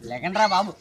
లేకండ్రా బాబు.